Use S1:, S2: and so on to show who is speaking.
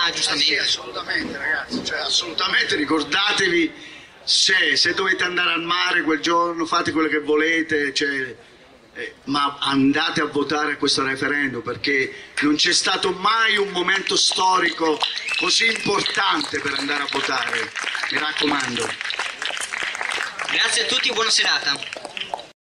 S1: Ah, giustamente.
S2: Ah, sì, assolutamente ragazzi, cioè, assolutamente ricordatevi se, se, dovete andare al mare quel giorno fate quello che volete, cioè, eh, ma andate a votare a questo referendum perché non c'è stato mai un momento storico così importante per andare a votare, mi raccomando.
S1: Grazie a tutti, buona serata.